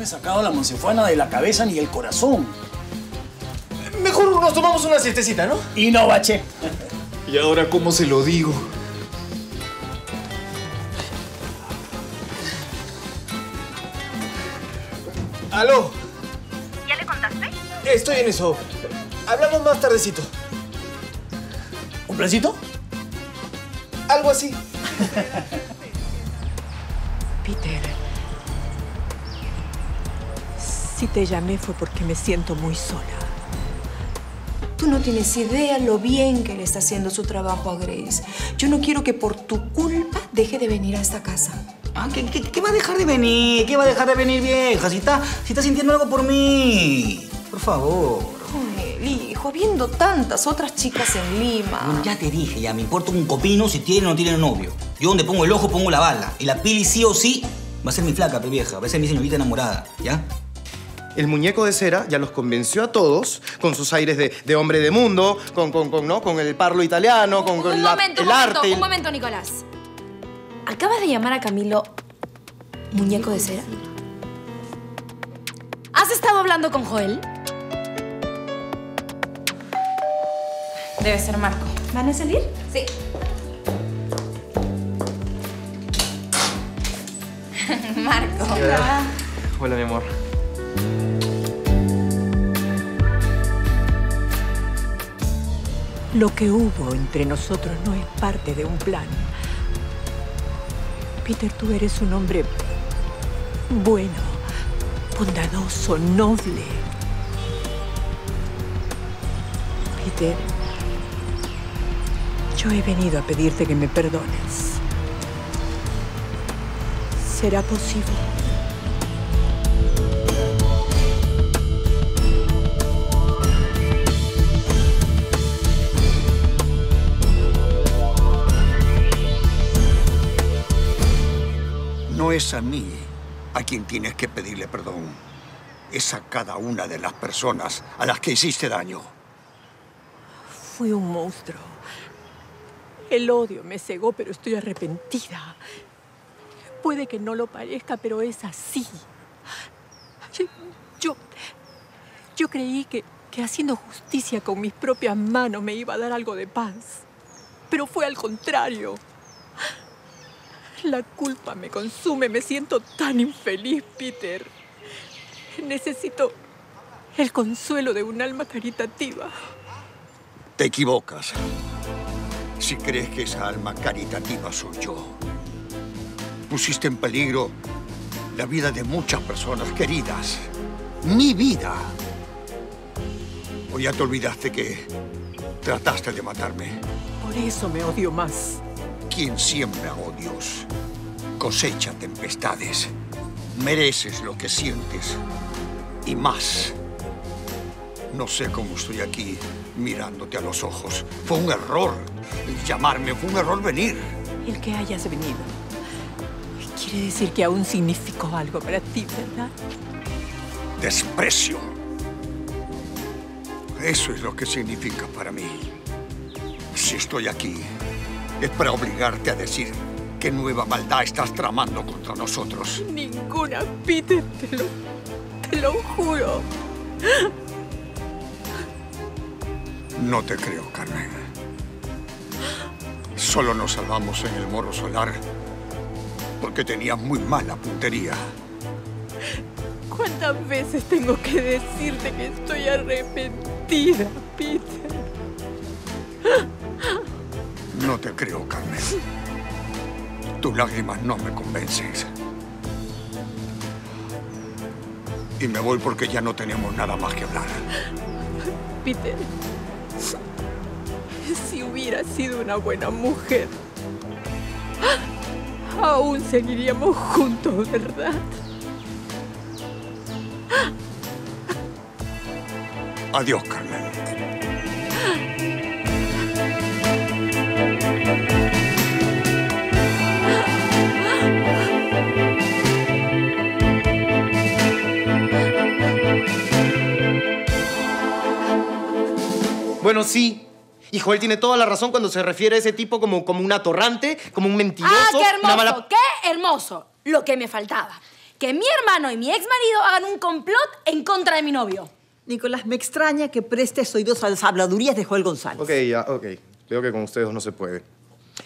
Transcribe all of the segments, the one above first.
me he sacado la monsefuana de la cabeza ni el corazón. Mejor nos tomamos una siestecita, ¿no? Y no, bache. ¿Y ahora cómo se lo digo? ¿Aló? ¿Ya le contaste? Estoy en eso. Hablamos más tardecito. ¿Un plancito? Algo así. Peter, si te llamé fue porque me siento muy sola. Tú no tienes idea lo bien que le está haciendo su trabajo a Grace. Yo no quiero que por tu culpa deje de venir a esta casa. Ah, ¿qué, qué, qué va a dejar de venir? ¿Qué va a dejar de venir, vieja? Si está, si está sintiendo algo por mí. Por favor. Ay, hijo, habiendo tantas otras chicas en Lima. Bueno, ya te dije, ya me importa un copino si tiene o no tiene novio. Yo donde pongo el ojo pongo la bala. Y la pili sí o sí va a ser mi flaca, pe vieja. Va a ser mi señorita enamorada, ¿ya? El muñeco de cera ya los convenció a todos con sus aires de, de hombre de mundo, con, con, con, ¿no? con el parlo italiano, con, con un la- momento, el un momento, arte. un momento, Nicolás. ¿Acabas de llamar a Camilo muñeco de cera? ¿Has estado hablando con Joel? Debe ser Marco. ¿Van a salir? Sí. Marco. Hola, mi amor. Lo que hubo entre nosotros no es parte de un plan. Peter, tú eres un hombre bueno, bondadoso, noble. Peter, yo he venido a pedirte que me perdones. ¿Será posible? No es a mí a quien tienes que pedirle perdón. Es a cada una de las personas a las que hiciste daño. Fui un monstruo. El odio me cegó, pero estoy arrepentida. Puede que no lo parezca, pero es así. Yo, yo creí que, que haciendo justicia con mis propias manos me iba a dar algo de paz. Pero fue al contrario. La culpa me consume, me siento tan infeliz, Peter. Necesito el consuelo de un alma caritativa. Te equivocas. Si crees que esa alma caritativa soy yo. Pusiste en peligro la vida de muchas personas queridas. Mi vida. O ya te olvidaste que trataste de matarme. Por eso me odio más. Quien siembra odios cosecha tempestades. Mereces lo que sientes y más. No sé cómo estoy aquí mirándote a los ojos. Fue un error llamarme, fue un error venir. El que hayas venido quiere decir que aún significó algo para ti, ¿verdad? Desprecio. Eso es lo que significa para mí. Si estoy aquí, es para obligarte a decir qué nueva maldad estás tramando contra nosotros. Ninguna, Peter, te lo, te lo juro. No te creo, Carmen. Solo nos salvamos en el morro solar porque tenías muy mala puntería. ¿Cuántas veces tengo que decirte que estoy arrepentida, Peter? No te creo, Carmen. Tus lágrimas no me convencen. Y me voy porque ya no tenemos nada más que hablar. Peter, si hubiera sido una buena mujer, aún seguiríamos juntos, ¿verdad? Adiós, Carmen. Bueno, sí. Y Joel tiene toda la razón cuando se refiere a ese tipo como, como un atorrante, como un mentiroso. ¡Ah, qué hermoso! mala- ¡Qué hermoso! Lo que me faltaba. que mi hermano y mi ex marido hagan un complot en contra de mi novio. Nicolás, me extraña que prestes oídos a las habladurías de Joel González. Ok, ya, ok. Veo que con ustedes no se puede.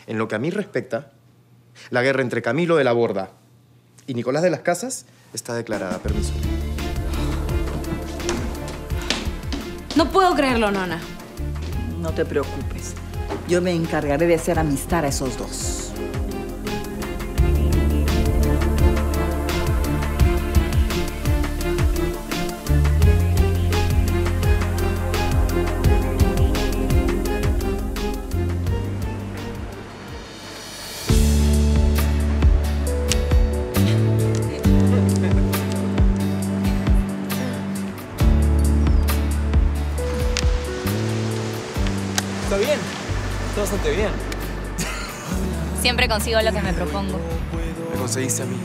En lo que a mí respecta, la guerra entre Camilo de la Borda y Nicolás de las Casas está declarada. Permiso. No puedo creerlo, nona. No te preocupes. Yo me encargaré de hacer amistad a esos dos. Consigo lo que me propongo. Me conseguiste a mí.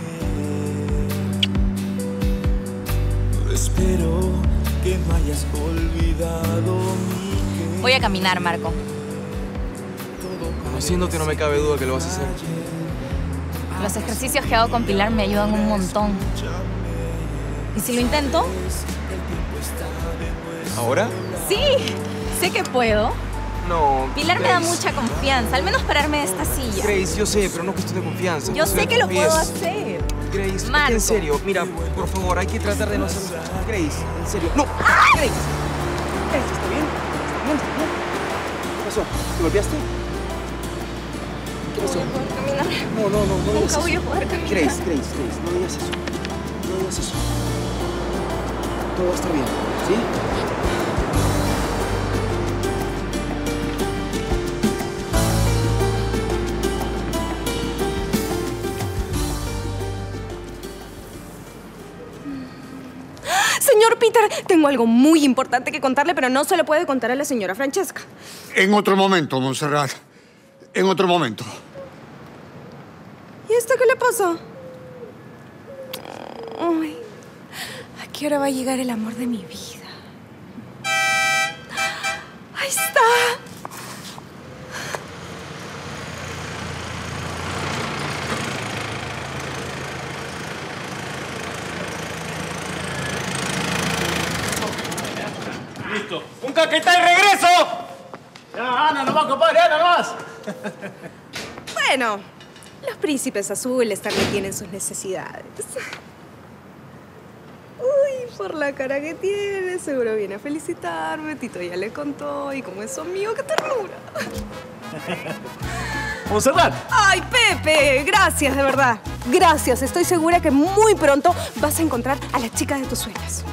Espero que no hayas olvidado Voy a caminar, Marco. Conociéndote no me cabe duda que lo vas a hacer. Los ejercicios que hago con Pilar me ayudan un montón. ¿Y si lo intento? ¿Ahora? Sí, sé que puedo. No. Pilar me da mucha confianza, al menos pararme de esta silla. Grace, yo sé, pero no es cuestión de confianza. Yo sé que lo puedo hacer. Grace, Marco. en serio, mira, por favor, hay que tratar de no hacer... Grace, en serio. ¡No! ¡Ah! Grace. Grace, ¿está bien? ¿Está bien? ¿Está bien? ¿Qué pasó? ¿Te golpeaste? ¿Qué pasó? No, no, no, no digas Nunca voy a poder caminar. Grace, Grace, Grace, no digas eso. No digas eso. Todo va a estar bien, ¿sí? Peter, tengo algo muy importante que contarle, pero no se lo puede contar a la señora Francesca. En otro momento, Montserrat. En otro momento. ¿Y esto qué le pasa? Ay, ¿a qué hora va a llegar el amor de mi vida? Ahí está. ¡Un caquetá de regreso! Ya, Ana nomás, compadre, Ana nomás. Bueno, los príncipes azules también tienen sus necesidades. Uy, por la cara que tiene, seguro viene a felicitarme. Tito ya le contó y como es su amigo, qué ternura. Monserrat. Ay, Pepe, gracias, de verdad. Gracias, estoy segura que muy pronto vas a encontrar a la chica de tus sueños.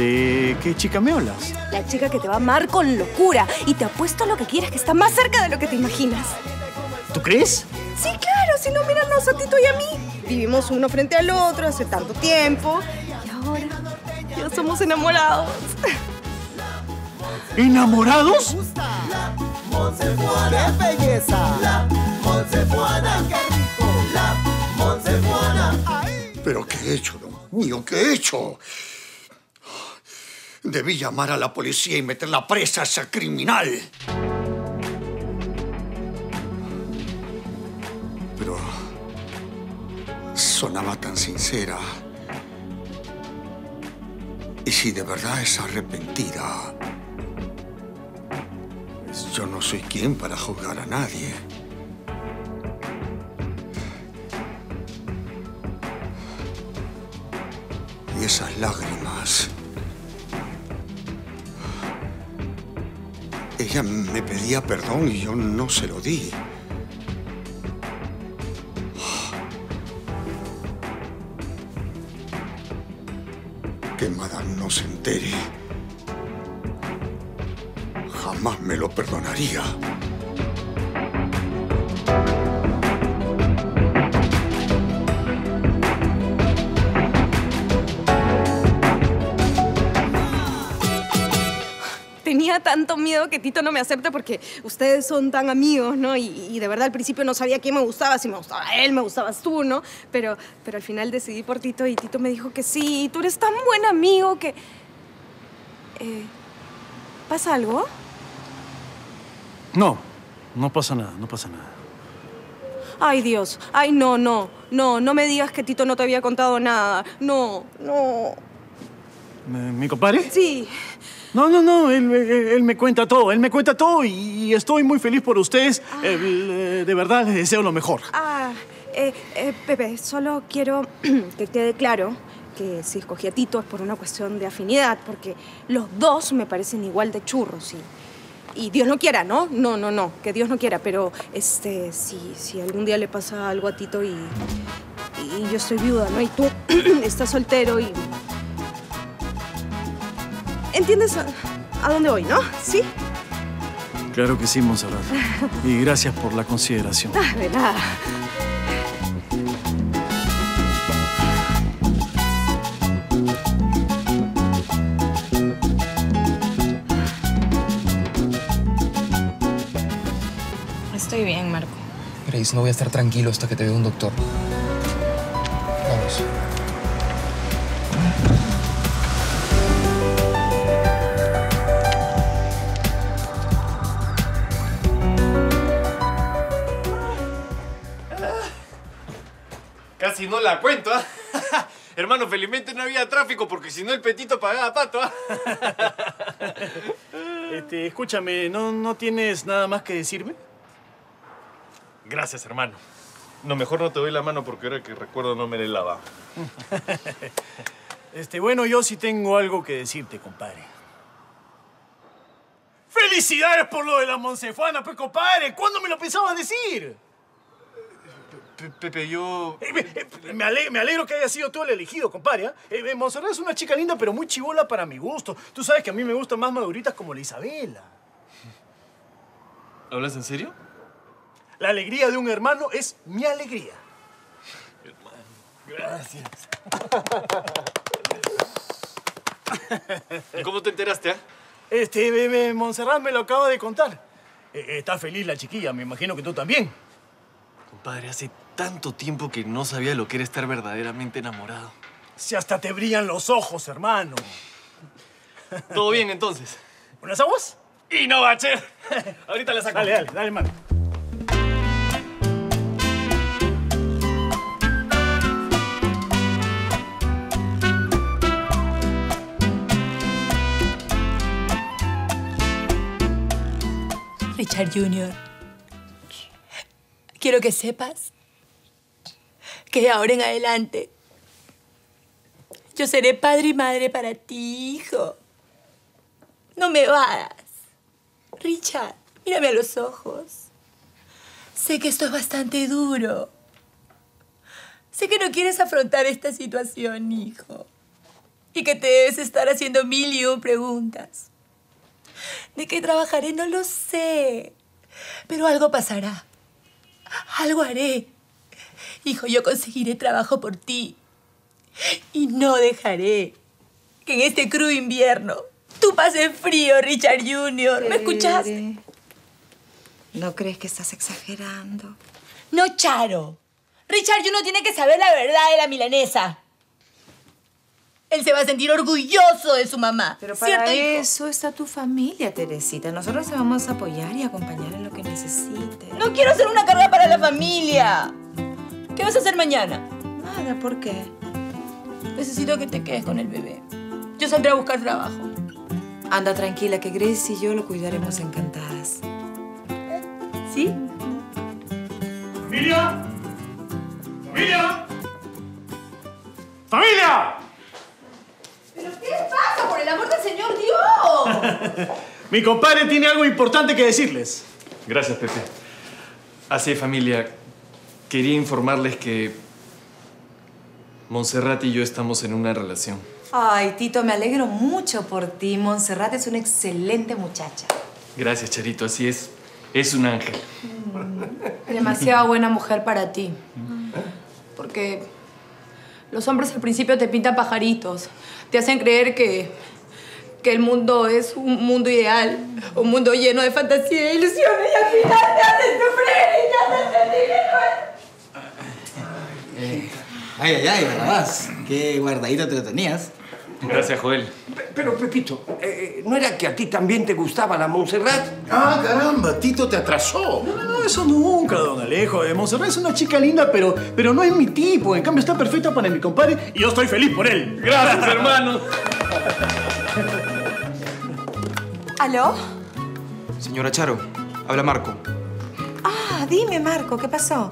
¿De qué chica me hablas? La chica que te va a amar con locura y te apuesto a lo que quieras, que está más cerca de lo que te imaginas. ¿Tú crees? Sí, claro, si no, míranos a Tito y a mí. Vivimos uno frente al otro hace tanto tiempo y ahora ya somos enamorados. ¿Enamorados? ¡Qué belleza! La Monsefuana, qué rico. La Monsefuana. ¿Pero qué he hecho, Dios mío? ¿Qué he hecho? Debí llamar a la policía y meterla presa a esa criminal. Pero sonaba tan sincera. Y si de verdad es arrepentida, pues yo no soy quien para juzgar a nadie. Y esas lágrimas. Ella me pedía perdón y yo no se lo di. Que Madame no se entere. Jamás me lo perdonaría. Tenía tanto miedo que Tito no me acepte porque ustedes son tan amigos, ¿no? Y, y de verdad al principio no sabía quién me gustaba, si me gustaba él, me gustabas tú, ¿no? Pero, pero al final decidí por Tito y Tito me dijo que sí, tú eres tan buen amigo que... Eh, ¿Pasa algo? No, no pasa nada, no pasa nada. Ay, Dios. Ay, no, no. No, no me digas que Tito no te había contado nada. No, no. ¿Mi mi compadre? Sí. No, no, no, él, él- él me cuenta todo, él me cuenta todo y, y estoy muy feliz por ustedes. Él, eh, de verdad les deseo lo mejor. Ah, eh, eh, Pepe, solo quiero que quede claro que si escogí a Tito es por una cuestión de afinidad, porque los dos me parecen igual de churros y, y Dios no quiera, ¿no? No, no, no, que Dios no quiera, pero este, si, si algún día le pasa algo a Tito y, y yo estoy viuda, ¿no? Y tú estás soltero y... ¿Entiendes a, a dónde voy, no? ¿Sí? Claro que sí, Monserrat. Y gracias por la consideración. Ah, de nada. Estoy bien, Marco. Grace, no voy a estar tranquilo hasta que te vea un doctor. Casi no la cuento, ¿ah? Hermano, felizmente no había tráfico porque si no el petito pagaba pato, ¿ah? Este, escúchame, ¿no, ¿no tienes nada más que decirme? Gracias, hermano. No, mejor no te doy la mano porque ahora que recuerdo no me la he lavado. Este, bueno, yo sí tengo algo que decirte, compadre. ¡Felicidades por lo de la Monsefuana, pues, compadre! ¿Cuándo me lo pensabas decir? Pepe, yo... Eh, eh, eh, me, ale- me alegro que haya sido tú el elegido, compadre. ¿ah? Eh, eh, Montserrat es una chica linda, pero muy chivola para mi gusto. Tú sabes que a mí me gustan más maduritas como la Isabela. ¿Hablas en serio? La alegría de un hermano es mi alegría. Gracias. ¿Y cómo te enteraste, ah? Este, bebé, Montserrat me lo acaba de contar. Eh, eh, está feliz la chiquilla, me imagino que tú también. Compadre, hace tanto tiempo que no sabía lo que era estar verdaderamente enamorado. Si hasta te brillan los ojos, hermano. ¿Todo bien, entonces? ¿Unas aguas? ¡Y no, bache! Ahorita la saco. Dale, dale, dale, mano. Richard Jr., quiero que sepas que ahora en adelante yo seré padre y madre para ti, hijo. No me vas. Richard, mírame a los ojos. Sé que esto es bastante duro. Sé que no quieres afrontar esta situación, hijo. Y que te debes estar haciendo mil y un preguntas. ¿De qué trabajaré? No lo sé. Pero algo pasará. Algo haré. Hijo, yo conseguiré trabajo por ti. Y no dejaré que en este crudo invierno tú pases frío, Richard Jr. ¿Me escuchaste? ¿No crees que estás exagerando? No, Charo. Richard Jr. tiene que saber la verdad de la milanesa. Él se va a sentir orgulloso de su mamá. Pero para ¿Cierto, hijo? eso está tu familia, Teresita. Nosotros te vamos a apoyar y acompañar en lo que necesites. No quiero ser una carga para la familia. ¿Qué vas a hacer mañana? Nada, ¿por qué? Necesito que te quedes con el bebé. Yo saldré a buscar trabajo. Anda tranquila, que Grace y yo lo cuidaremos encantadas. ¿Sí? ¡Familia! ¡Familia! ¡Familia! ¿Pero qué pasa? Por el amor del Señor Dios. Mi compadre tiene algo importante que decirles. Gracias, Pepe. Así, familia, quería informarles que Montserrat y yo estamos en una relación. Ay, Tito, me alegro mucho por ti. Montserrat es una excelente muchacha. Gracias, Charito, así es. Es un ángel. Demasiado buena mujer para ti. Porque los hombres al principio te pintan pajaritos. Te hacen creer que, que el mundo es un mundo ideal. Un mundo lleno de fantasía e ilusiones. Y al final te hacen sufrir y te hacen sentir Eh, ay, ay, ay, Barrabás. Qué guardadito te lo tenías. Gracias, Joel. Pero, Pepito, eh, ¿no era que a ti también te gustaba la Montserrat? Ah, caramba, Tito te atrasó. No, no, eso nunca, don Alejo. Eh, Monserrat es una chica linda, pero, pero no es mi tipo. En cambio, está perfecta para mi compadre y yo estoy feliz por él. Gracias, hermano. ¿Aló? Señora Charo, habla Marco. Ah, dime, Marco, ¿qué pasó?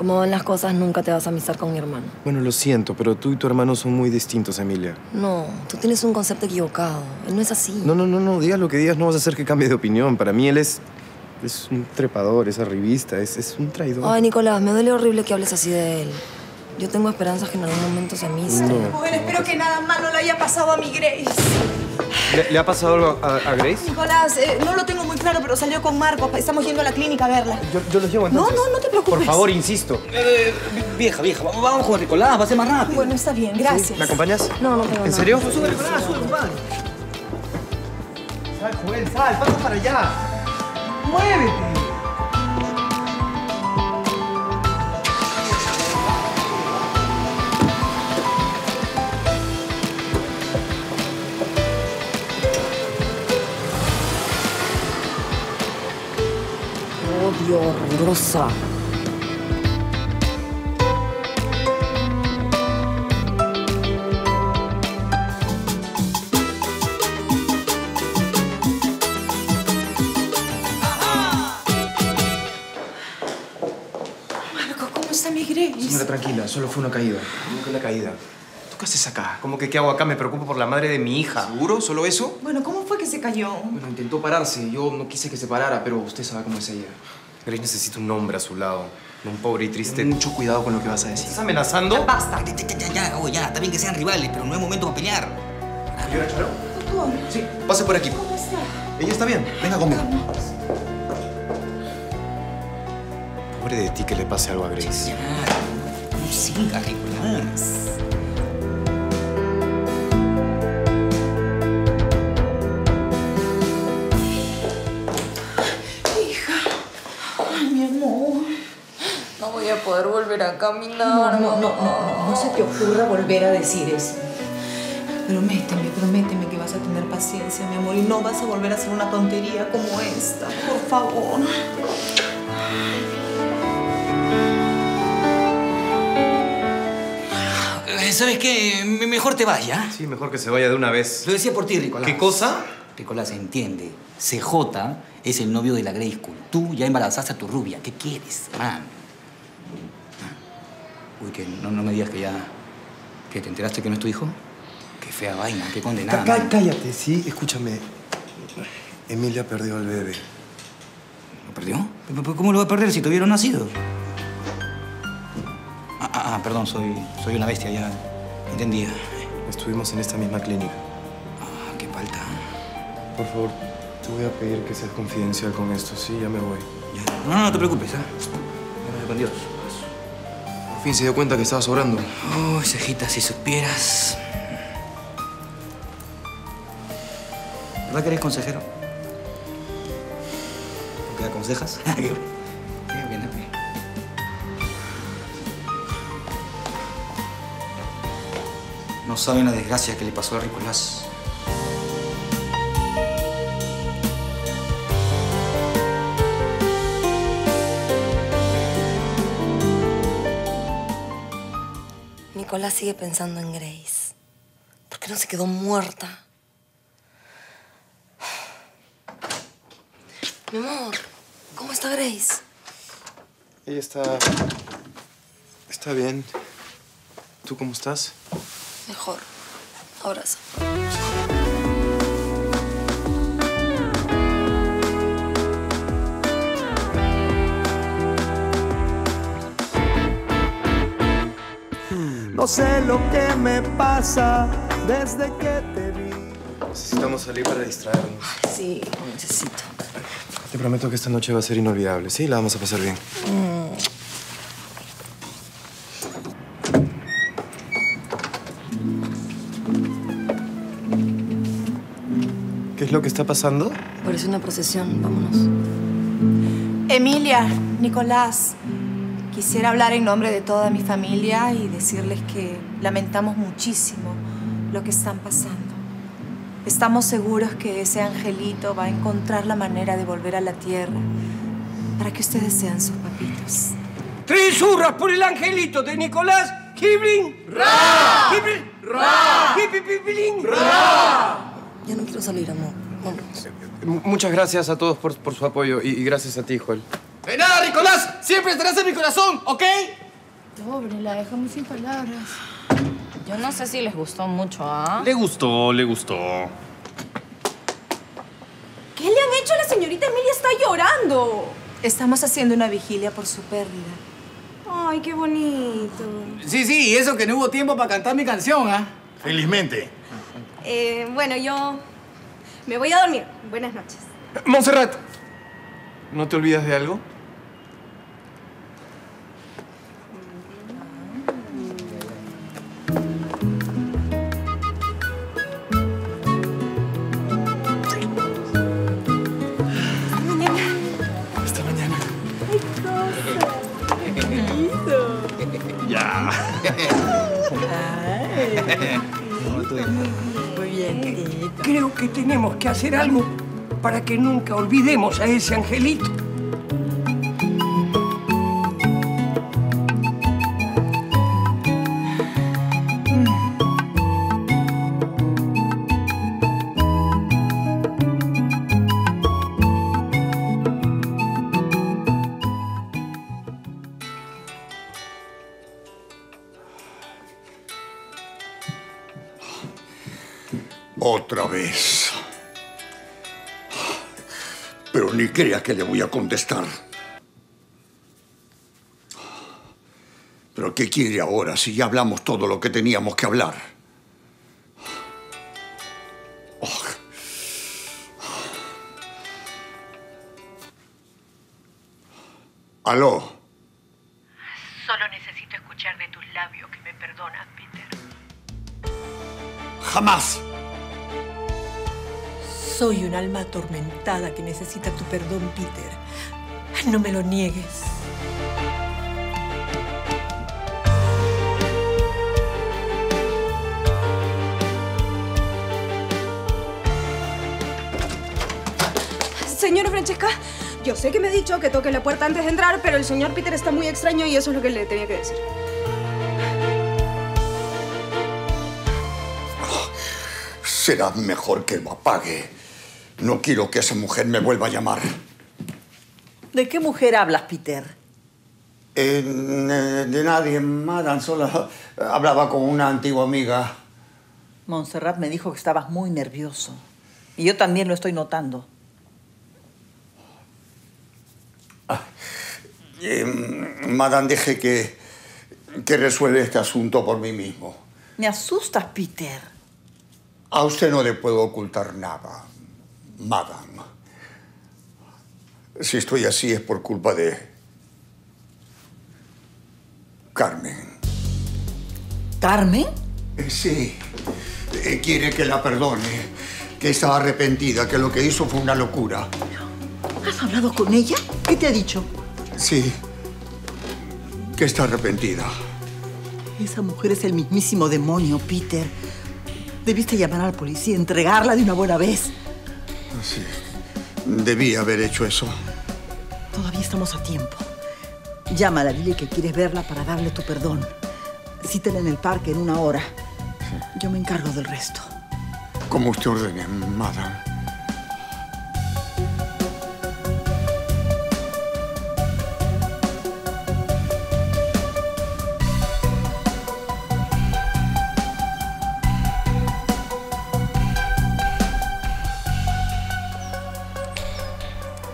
Como van las cosas, nunca te vas a amistar con mi hermano. Bueno, lo siento, pero tú y tu hermano son muy distintos, Emilia. No, tú tienes un concepto equivocado. Él no es así. No, no, no, no. Digas lo que digas, no vas a hacer que cambie de opinión. Para mí él es... Es un trepador, es arribista, es, es un traidor. Ay, Nicolás, me duele horrible que hables así de él. Yo tengo esperanzas que en algún momento se amiste. No. Bueno, espero que nada malo le haya pasado a mi Grace. ¿Le, le ha pasado algo a, a Grace? Nicolás, eh, no lo tengo muy claro, pero salió con Marcos. Estamos yendo a la clínica a verla. Yo, yo los llevo No, entonces. no, no te preocupes. Por favor, insisto. Eh, vieja, vieja, vamos, con Nicolás, va a ser más rápido. Bueno, está bien, gracias. ¿Me acompañas? No, no tengo ¿En serio? Sube, Nicolás, sube, compadre. Sal, Joel, sal, pasa para allá. ¡Muévete! Odio horrorosa. Marco, ¿cómo está mi Grace? Señora, tranquila, solo fue una caída. ¿Cómo que una caída? ¿Tú qué haces acá? ¿Cómo que qué hago acá? Me preocupo por la madre de mi hija. ¿Seguro? ¿Solo eso? Bueno, ¿cómo fue que se cayó? Bueno, intentó pararse. Yo no quise que se parara, pero usted sabe cómo es ella. Grace necesita un hombre a su lado. No un pobre y triste... Ten mucho cuidado con lo que vas a decir. ¿Estás amenazando? Basta. Ya, ya, ya, ya, oh, ya, está bien que sean rivales, pero no es momento para pelear. ¿Señora Charo? Doctor, Sí, pase por aquí. ¿cómo está? Ella está bien. Venga conmigo. Pobre de ti que le pase algo a Grace. Ya, no sigas, Nicolás. Poder volver a No, caminar. no, no, no, no se te ocurra volver a decir eso. Prométeme, prométeme que vas a tener paciencia, mi amor, y no vas a volver a hacer una tontería como esta, por favor. Eh, ¿Sabes qué? Mejor te vayas. Sí, mejor que se vaya de una vez. Lo decía por ti, Nicolás. ¿Qué cosa? Nicolás, entiende. CJ es el novio de la Grey School. Tú ya embarazaste a tu rubia. ¿Qué quieres, man? Uy, que no, no me digas que ya... ¿Que te enteraste que no es tu hijo? Qué fea vaina, qué condenada. Cá- cállate, sí. Escúchame. Emilia perdió al bebé. ¿Lo perdió? ¿Pero- pero ¿Cómo lo va a perder si todavía no nacido? Ah, ah, ah, perdón, soy, soy una bestia, ya entendía. Estuvimos en esta misma clínica. Ah, qué falta. Por favor, te voy a pedir que seas confidencial con esto. Sí, ya me voy. Ya. No, no, no te preocupes, ¿ah? Ya, con Dios. Por fin se dio cuenta que estaba sobrando. Oh, cejita, si supieras. ¿Verdad que eres consejero? ¿O qué aconsejas? Qué bien, qué bien. No saben la desgracia que le pasó a Nicolás. Sigue pensando en Grace. ¿Por qué no se quedó muerta? Mi amor, ¿cómo está Grace? Ella está... Está bien. ¿Tú cómo estás? Mejor. Abrazo. No sé lo que me pasa desde que te vi. Necesitamos salir para distraernos. Sí, lo necesito. Te prometo que esta noche va a ser inolvidable. Sí, la vamos a pasar bien. ¿Qué es lo que está pasando? Parece una procesión. Vámonos. Emilia, Nicolás, quisiera hablar en nombre de toda mi familia y decirles que lamentamos muchísimo lo que están pasando. Estamos seguros que ese angelito va a encontrar la manera de volver a la tierra para que ustedes sean sus papitos. Tres hurras por el angelito de Nicolás Hiblin. ¡Ra! Hiblin. ¡Ra! Hiblin. Ya no quiero salir, amor. Vámonos. M- Muchas gracias a todos por, por su apoyo y, y gracias a ti, Joel. De nada, Nicolás. Siempre estarás en mi corazón, ¿ok? Pobre, la dejamos sin palabras. Yo no sé si les gustó mucho, ¿ah? Le gustó, le gustó. ¿Qué le han hecho a la señorita Emilia? Está llorando. Estamos haciendo una vigilia por su pérdida. Ay, qué bonito. Sí, sí, y eso que no hubo tiempo para cantar mi canción, ¿ah? Felizmente. Eh, bueno, yo me voy a dormir. Buenas noches. Montserrat, ¿no te olvidas de algo? Tenemos que hacer algo para que nunca olvidemos a ese angelito. Otra vez. Ni crea que le voy a contestar. ¿Pero qué quiere ahora si ya hablamos todo lo que teníamos que hablar? Oh. Aló. Solo necesito escuchar de tus labios que me perdonas, Peter. Jamás. Soy un alma atormentada que necesita tu perdón, Peter. No me lo niegues. Señora Francesca, yo sé que me ha dicho que toque la puerta antes de entrar, pero el señor Peter está muy extraño y eso es lo que le tenía que decir. Será mejor que lo apague. No quiero que esa mujer me vuelva a llamar. ¿De qué mujer hablas, Peter? Eh, de, nadie, Madame. Solo hablaba con una antigua amiga. Montserrat me dijo que estabas muy nervioso. Y yo también lo estoy notando. Eh, Madame, deje que, que resuelva este asunto por mí mismo. Me asustas, Peter. A usted no le puedo ocultar nada, Madame. Si estoy así es por culpa de Carmen. ¿Carmen? Eh, Sí. Eh, Quiere que la perdone, que está arrepentida, que lo que hizo fue una locura. ¿Has hablado con ella? ¿Qué te ha dicho? Sí. Que está arrepentida. Esa mujer es el mismísimo demonio, Peter. Debiste llamar a la policía y entregarla de una buena vez. Sí. Debí haber hecho eso. Todavía estamos a tiempo. Llámala, dile que quieres verla para darle tu perdón. Cítala en el parque en una hora. Yo me encargo del resto. Como usted ordene, Madame.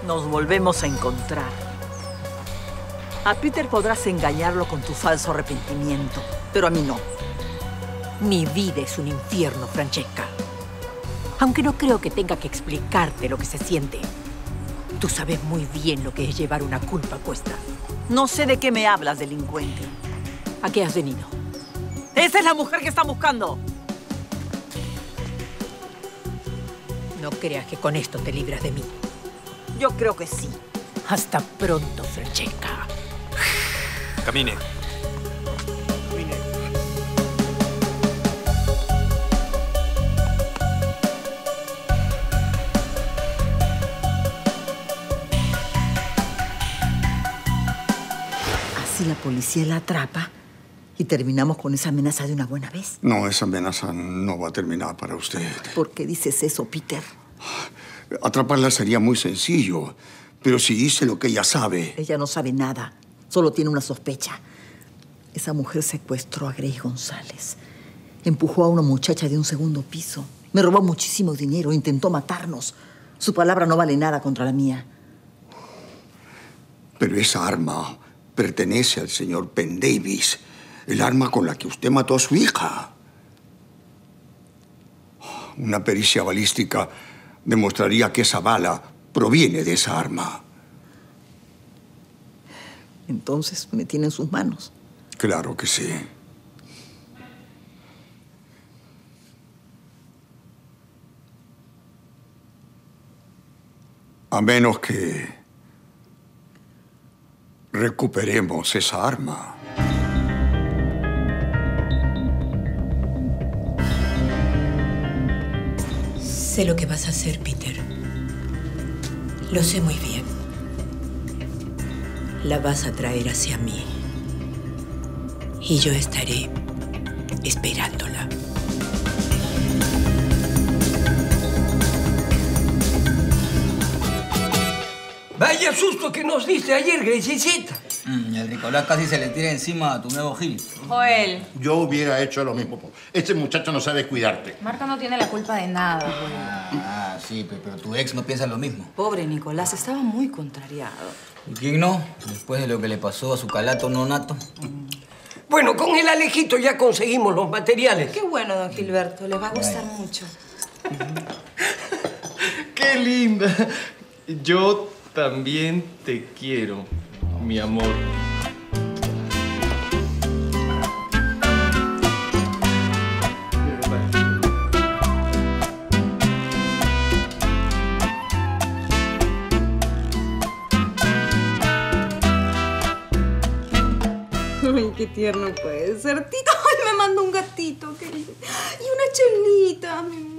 Nos volvemos a encontrar. A Peter podrás engañarlo con tu falso arrepentimiento, pero a mí no. Mi vida es un infierno, Francesca. Aunque no creo que tenga que explicarte lo que se siente. Tú sabes muy bien lo que es llevar una culpa puesta. No sé de qué me hablas, delincuente. ¿A qué has venido? ¡Esa es la mujer que está buscando! No creas que con esto te libras de mí. Yo creo que sí. Hasta pronto, Francesca. Camine. policía la atrapa y terminamos con esa amenaza de una buena vez. No, esa amenaza no va a terminar para usted. ¿Por qué dices eso, Peter? Atraparla sería muy sencillo, pero si dice lo que ella sabe... Ella no sabe nada, solo tiene una sospecha. Esa mujer secuestró a Grace González. Empujó a una muchacha de un segundo piso. Me robó muchísimo dinero, intentó matarnos. Su palabra no vale nada contra la mía. Pero esa arma pertenece al señor Penn Davis, el arma con la que usted mató a su hija. Una pericia balística demostraría que esa bala proviene de esa arma. Entonces me tiene en sus manos. Claro que sí. A menos que recuperemos esa arma. Sé lo que vas a hacer, Peter. Lo sé muy bien. La vas a traer hacia mí. Y yo estaré esperándola. Vaya susto que nos diste ayer, Gracecita. Mm, y el Nicolás casi se le tira encima a tu nuevo Gil. Joel, Yo hubiera hecho lo mismo. Este muchacho no sabe cuidarte. Marta no tiene la culpa de nada. Ah, sí, pe- pero tu ex no piensa lo mismo. Pobre Nicolás, estaba muy contrariado. ¿Y quién no? Después de lo que le pasó a su calato no nato. Bueno, con el Alejito ya conseguimos los materiales. Qué bueno, don Gilberto, les va a gustar mucho. ¡Qué linda! Yo también te quiero, mi amor. Ay, qué tierno puede ser. Tito, ay, me mandó un gatito, qué lindo. Y una chelita, mi.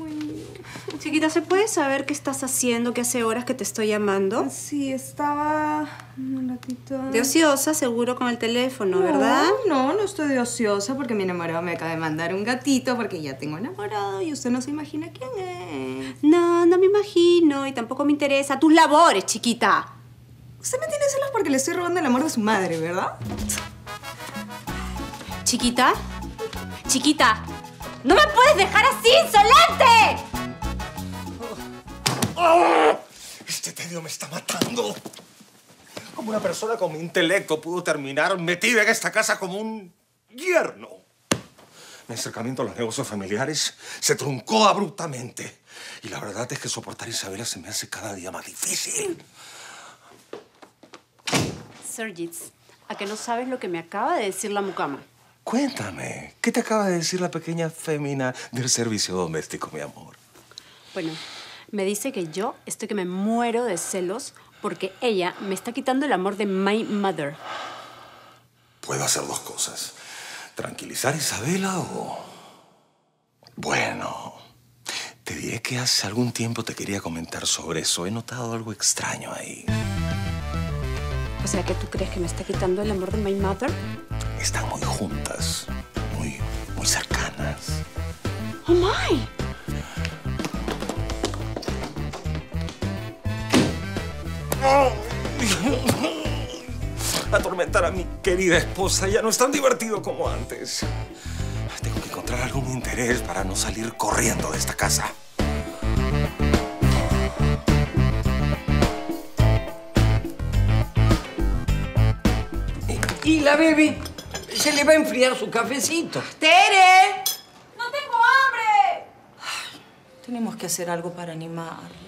Chiquita, ¿se puede saber qué estás haciendo, que hace horas que te estoy llamando? Sí, estaba un ratito... De ociosa, seguro, con el teléfono, ¿verdad? No, no estoy de ociosa porque mi enamorado me acaba de mandar un gatito porque ya tengo enamorado y usted no se imagina quién es. No, no me imagino y tampoco me interesa tus labores, chiquita. Usted me tiene celos porque le estoy robando el amor de su madre, ¿verdad? Chiquita, chiquita, no me puedes dejar así, insolente. Este tedio me está matando. Como una persona con mi intelecto pudo terminar metida en esta casa como un yerno. Mi acercamiento a los negocios familiares se truncó abruptamente. Y la verdad es que soportar a Isabela se me hace cada día más difícil. Sergits, ¿a que no sabes lo que me acaba de decir la mucama? Cuéntame, ¿qué te acaba de decir la pequeña fémina del servicio doméstico, mi amor? Bueno, me dice que yo estoy que me muero de celos porque ella me está quitando el amor de my mother. Puedo hacer dos cosas. Tranquilizar a Isabela o... Bueno, te diré que hace algún tiempo te quería comentar sobre eso. He notado algo extraño ahí. O sea, que tú crees que me está quitando el amor de my mother? Están muy juntas, muy, muy cercanas. Oh my. Atormentar a mi querida esposa ya no es tan divertido como antes. Tengo que encontrar algún interés para no salir corriendo de esta casa. Y la baby se le va a enfriar su cafecito. ¡Tere! ¡No tengo hambre! Tenemos que hacer algo para animarla.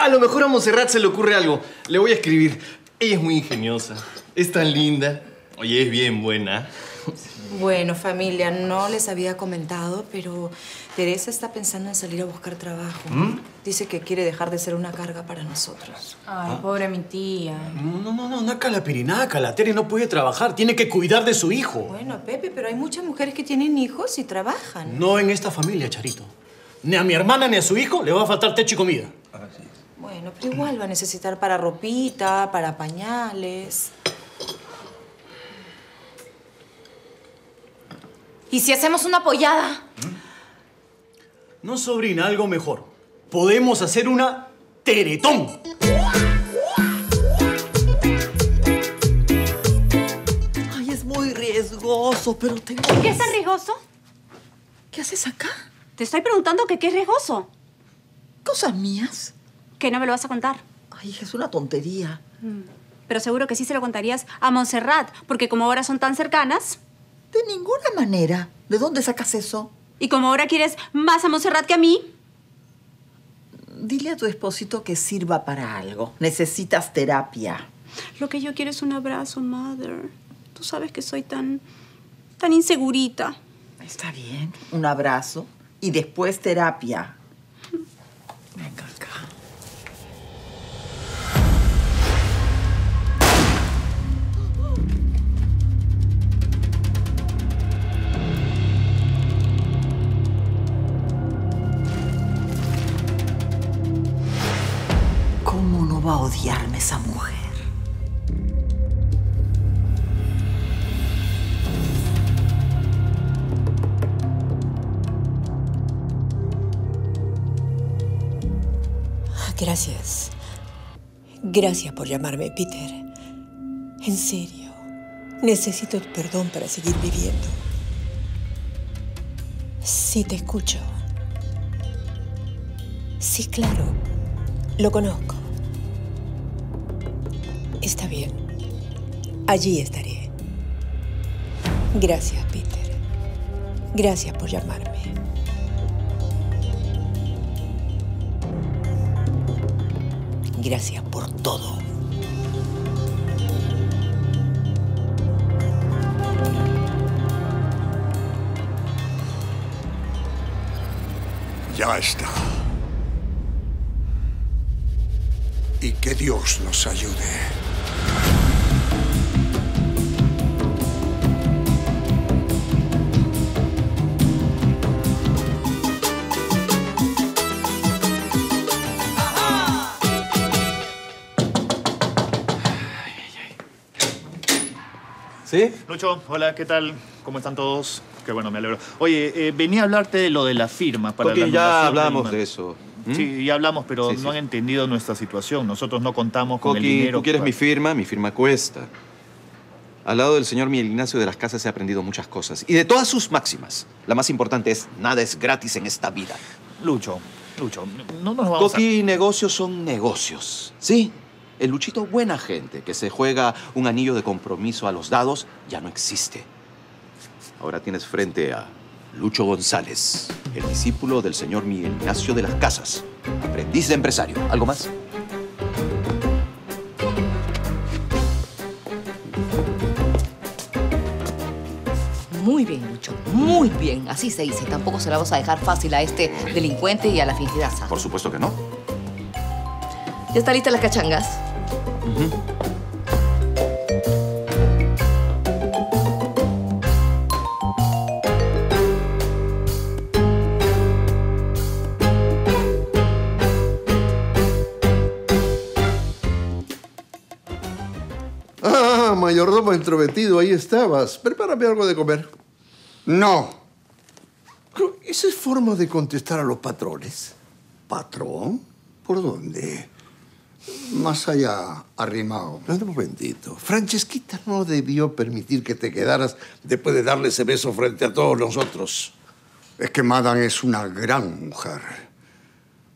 A lo mejor a Monserrat se le ocurre algo. Le voy a escribir. Ella es muy ingeniosa. Es tan linda. Oye, es bien buena. Bueno, familia, no les había comentado, pero Teresa está pensando en salir a buscar trabajo. ¿Mm? Dice que quiere dejar de ser una carga para nosotros. Ay, pobre mi tía. No, no, no, no, nácala, pirinaca. Tere no puede trabajar, tiene que cuidar de su hijo. Bueno, Pepe, pero hay muchas mujeres que tienen hijos y trabajan. No en esta familia, Charito. Ni a mi hermana ni a su hijo le va a faltar techo y comida. Bueno, pero igual va a necesitar para ropita, para pañales. ¿Y si hacemos una pollada? ¿Mm? No, sobrina, algo mejor. Podemos hacer una teretón. Ay, es muy riesgoso, pero tengo... ¿Qué es tan riesgoso? ¿Qué haces acá? Te estoy preguntando que qué es riesgoso. ¿Cosas mías? Que no me lo vas a contar. Ay, es una tontería. Pero seguro que sí se lo contarías a Montserrat, porque como ahora son tan cercanas. De ninguna manera. ¿De dónde sacas eso? Y como ahora quieres más a Montserrat que a mí. Dile a tu esposito que sirva para algo. Necesitas terapia. Lo que yo quiero es un abrazo, mother. Tú sabes que soy tan. tan insegurita. Está bien. Un abrazo y después terapia. Venga Gracias por llamarme, Peter. En serio. Necesito tu perdón para seguir viviendo. Sí, te escucho. Sí, claro. Lo conozco. Está bien. Allí estaré. Gracias, Peter. Gracias por llamarme. Gracias por todo. Ya está. Y que Dios nos ayude. ¿Sí? Lucho, hola, ¿qué tal? ¿Cómo están todos? Qué bueno, me alegro. Oye, eh, venía a hablarte de lo de la firma para Coqui, la ya hablamos de eso. ¿Mm? Sí, ya hablamos, pero Sí, sí. no han entendido nuestra situación. Nosotros no contamos con el dinero. tú quieres para- mi firma, mi firma cuesta. Al lado del señor Miguel Ignacio de las Casas he aprendido muchas cosas. Y de todas sus máximas, la más importante es, nada es gratis en esta vida. Lucho, Lucho, no nos vamos Coqui, negocios son negocios, ¿sí? El Luchito buena gente que se juega un anillo de compromiso a los dados ya no existe. Ahora tienes frente a Lucho González, el discípulo del señor Miguel Ignacio de las Casas, aprendiz de empresario. ¿Algo más? Muy bien, Lucho. Muy bien. Así se dice. Tampoco se la vas a dejar fácil a este delincuente y a la fingidaza. Por supuesto que no. ¿Ya están listas las cachangas? Ah, mayordomo entrometido, ahí estabas. Prepárame algo de comer. No. Esa es forma de contestar a los patrones. ¿Patrón? ¿Por dónde? Más allá, arrimado. Espera un momentito. Francesquita no debió permitir que te quedaras después de darle ese beso frente a todos nosotros. Es que Madame es una gran mujer.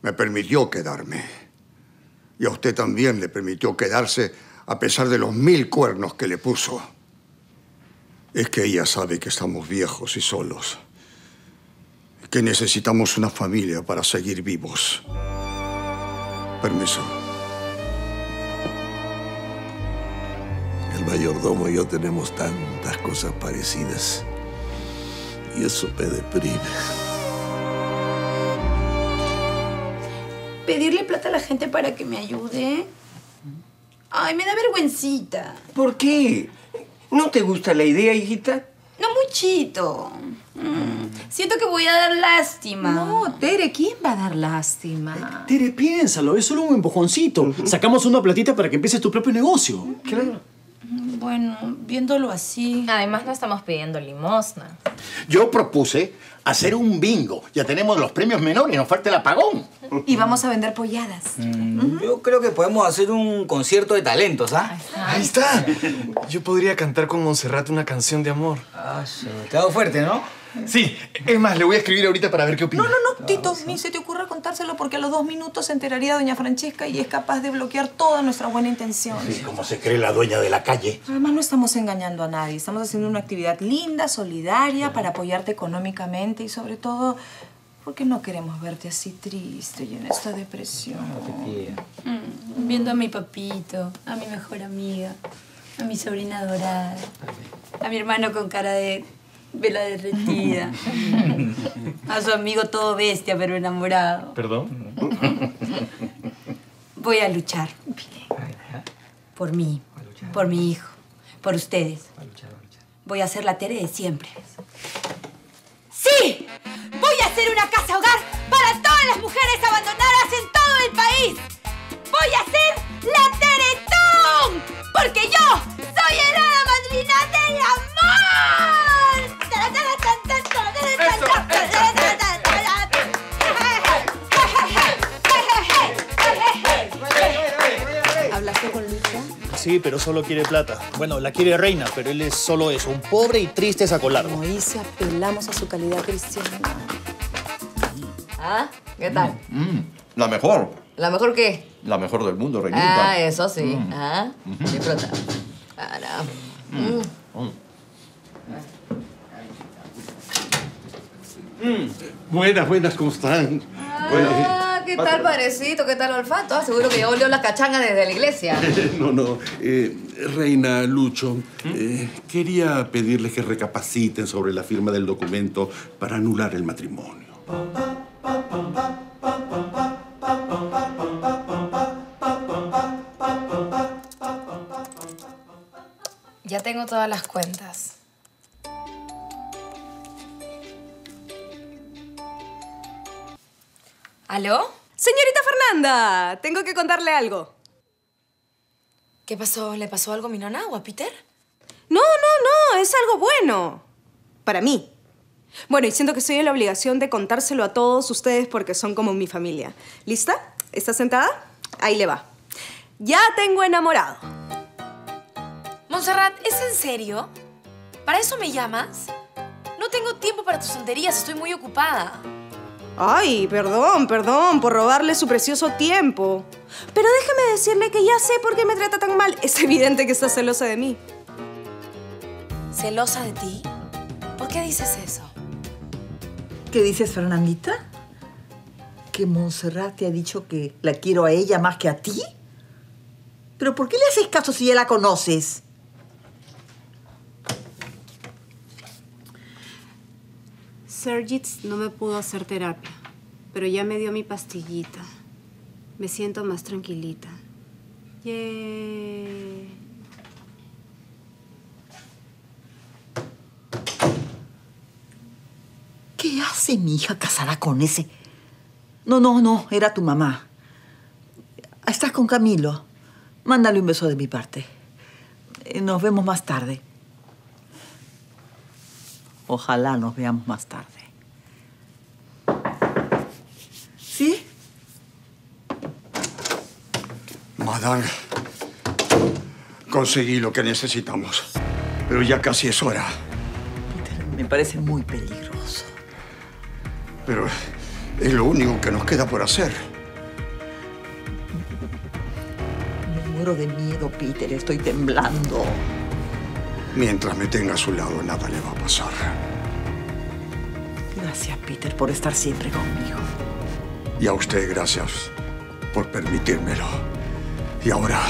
Me permitió quedarme. Y a usted también le permitió quedarse a pesar de los mil cuernos que le puso. Es que ella sabe que estamos viejos y solos. Que necesitamos una familia para seguir vivos. Permiso. Mayordomo y yo tenemos tantas cosas parecidas. Y eso me deprime. Pedirle plata a la gente para que me ayude. Ay, me da vergüencita. ¿Por qué? ¿No te gusta la idea, hijita? No muchito. Mm, Siento que voy a dar lástima. No, Tere, ¿quién va a dar lástima? Tere, piénsalo, es solo un empujoncito. Sacamos una platita para que empieces tu propio negocio. Claro. Bueno, viéndolo así. Además, no estamos pidiendo limosna. Yo propuse hacer un bingo. Ya tenemos los premios menores, nos falta el apagón. Y vamos a vender polladas. Mm, Yo creo que podemos hacer un concierto de talentos, ¿ah? Ahí está. Yo podría cantar con Montserrat una canción de amor. Ah, sí. Te ha dado fuerte, ¿no? Sí, es más, le voy a escribir ahorita para ver qué opina. No, no, no, Tito, ni se te ocurra contárselo porque a los dos minutos se enteraría doña Francesca y es capaz de bloquear toda nuestra buena intención. Sí, como se cree la dueña de la calle. Además, no estamos engañando a nadie. Estamos haciendo una actividad linda, solidaria, para apoyarte económicamente y sobre todo porque no queremos verte así triste y en esta depresión. Mm, viendo a mi papito, a mi mejor amiga, a mi sobrina dorada, a mi hermano con cara de vela derretida, a su amigo todo bestia pero enamorado. ¿Perdón? Voy a luchar. Por mí, por mi hijo, por ustedes. Voy a hacer la Tere de siempre. ¡Sí! Voy a hacer una casa hogar para todas las mujeres abandonadas en todo el país. Voy a ser la Porque yo soy el hada madrina del amor. ¿Hablaste con Lucha? Sí, pero solo quiere plata. Bueno, la quiere reina, pero él es solo eso, un pobre y triste sacolardo. Como dice, apelamos a su calidad cristiana. ¿Ah? ¿Qué tal? Mm, la mejor. ¿La mejor qué? La mejor del mundo, Reinita. Ah, eso sí. Mm. Ah, disfruta. Ahora. Mm. Mm, Buenas, buenas, ¿cómo están? Ah, ¿qué tal parecito? ¿Qué tal olfato? Ah, seguro que ya olió la cachanga desde la iglesia. No, no. eh, Reina Lucho, eh, quería pedirles que recapaciten sobre la firma del documento para anular el matrimonio. Todas las cuentas. ¿Aló? Señorita Fernanda, tengo que contarle algo. ¿Qué pasó? ¿Le pasó algo a mi nona o a Peter? No, no, no, es algo bueno. Para mí. Bueno, y siento que estoy en la obligación de contárselo a todos ustedes porque son como mi familia. ¿Lista? ¿Está sentada? Ahí le va. Ya tengo enamorado. Montserrat, ¿es en serio? ¿Para eso me llamas? No tengo tiempo para tus tonterías, estoy muy ocupada. Ay, perdón, perdón por robarle su precioso tiempo. Pero déjeme decirle que ya sé por qué me trata tan mal. Es evidente que está celosa de mí. ¿Celosa de ti? ¿Por qué dices eso? ¿Qué dices, Fernandita? ¿Que Montserrat te ha dicho que la quiero a ella más que a ti? ¿Pero por qué le haces caso si ya la conoces? Sergits no me pudo hacer terapia, pero ya me dio mi pastillita. Me siento más tranquilita. Yay. ¿Qué hace mi hija casada con ese? No, no, no, era tu mamá. Estás con Camilo. Mándale un beso de mi parte. Eh, Nos vemos más tarde. Ojalá nos veamos más tarde. ¿Sí? Madame, conseguí lo que necesitamos. Pero ya casi es hora. Me parece muy peligroso. Pero es lo único que nos queda por hacer. Me muero de miedo, Peter. Estoy temblando. Mientras me tenga a su lado, nada le va a pasar. Gracias, Peter, por estar siempre conmigo. Y a usted, gracias por permitírmelo. Y ahora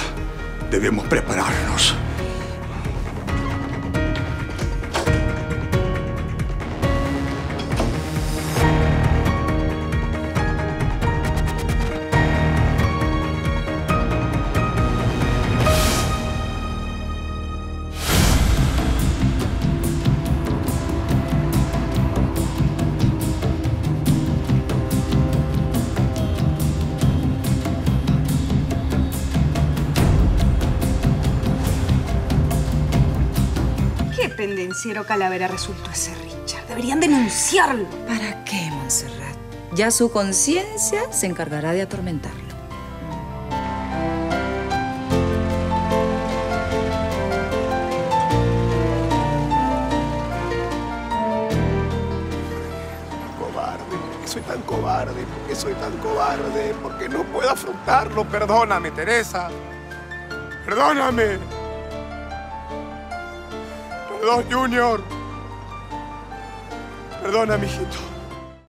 debemos prepararnos. Financiero Calavera resultó ese Richard. Deberían denunciarlo. ¿Para qué, Montserrat? Ya su conciencia se encargará de atormentarlo. Cobarde, ¿por qué soy tan cobarde? ¿Por qué soy tan cobarde? ¿Por qué no puedo afrontarlo? Perdóname, Teresa. Perdóname. Perdón, Junior. Perdona, mijito.